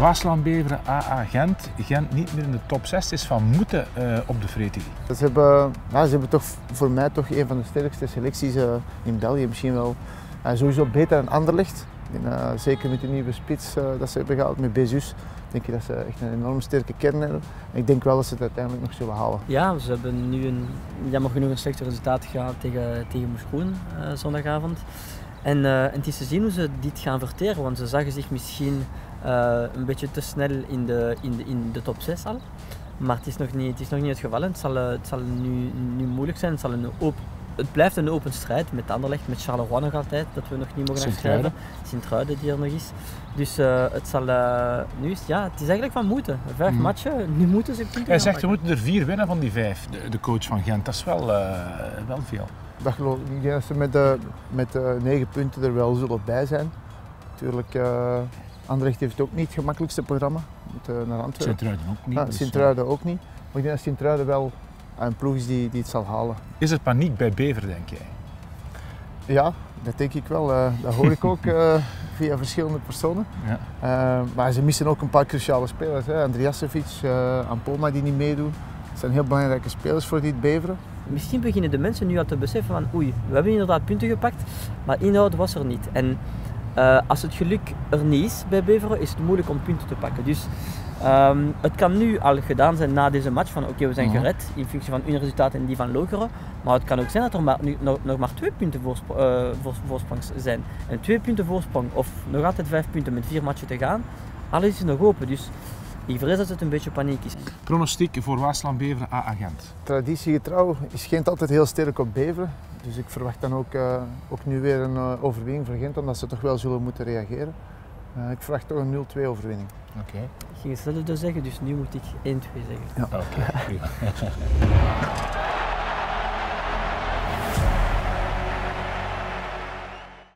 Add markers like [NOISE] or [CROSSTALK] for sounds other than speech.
Waasland Beveren, AA Gent. Gent niet meer in de top 6 is van moeten uh, op de Vretilie. Ze hebben, ja, ze hebben toch voor mij toch een van de sterkste selecties uh, in België. Misschien wel uh, sowieso beter dan Anderlecht. En, zeker met de nieuwe spits dat ze hebben gehaald met Bezus. Denk je dat ze echt een enorm sterke kern hebben. En ik denk wel dat ze het uiteindelijk nog zullen halen. Ja, ze hebben nu een, jammer genoeg een slecht resultaat gehad tegen, tegen Moeskroen zondagavond. En, en het is te zien hoe ze dit gaan verteren, want ze zagen zich misschien uh, een beetje te snel in de, in de, in de top 6 al. Maar het is nog niet het, is nog niet het geval. Het zal, eh, het zal nu, nu moeilijk zijn. Het, zal een open, het blijft een open strijd met Anderlecht, met Charleroi nog altijd, dat we nog niet mogen afschrijven. Sint-Truiden die er nog is. Dus uh, het zal uh, nu is, ja, het is eigenlijk van moeten. Vijf mm. matchen, nu moeten ze punten Hij zegt, we moeten er vier winnen van die vijf, de, de coach van Gent. Dat is wel, uh, wel veel. Dat geloof ik. Ik denk dat ze met, de, met negen punten er wel zullen bij zijn. Natuurlijk Anderlecht heeft ook niet het gemakkelijkste programma. Moet, uh, naar Antwerpen. Sint-Truiden ook niet. Ah, dus, Sint-Truiden eh. ook niet. Maar ik denk dat Sint-Truiden wel een ploeg is die, die het zal halen. Is er paniek bij Bever, denk jij? Ja, dat denk ik wel. Uh, dat hoor ik ook uh, [LAUGHS] via verschillende personen. Ja. Uh, maar ze missen ook een paar cruciale spelers. Hè. Andrijasevic, Ampoma die niet meedoen. Dat zijn heel belangrijke spelers voor dit Beveren. Misschien beginnen de mensen nu al te beseffen van oei, we hebben inderdaad punten gepakt, maar inhoud was er niet. En uh, als het geluk er niet is bij Beveren, is het moeilijk om punten te pakken. Dus um, het kan nu al gedaan zijn na deze match van oké, okay, we zijn gered in functie van hun resultaat en die van Lokeren. Maar het kan ook zijn dat er maar, nu, nog, nog, maar twee punten voorsprong, uh, voorsprong zijn. En twee punten voorsprong of nog altijd vijf punten met vier matchen te gaan, alles is nog open. Dus ik vrees dat het een beetje paniek is. Pronostiek voor Waasland Beveren A-agent. Traditiegetrouw is Gent altijd heel sterk op Beveren. Dus ik verwacht dan ook, uh, ook nu weer een uh, overwinning voor Gent, omdat ze toch wel zullen moeten reageren. Uh, ik verwacht toch een 0-2 overwinning. Oké. Okay. Ik ging hetzelfde zeggen, dus nu moet ik 1-2 zeggen. Ja. Oké, okay. [LAUGHS]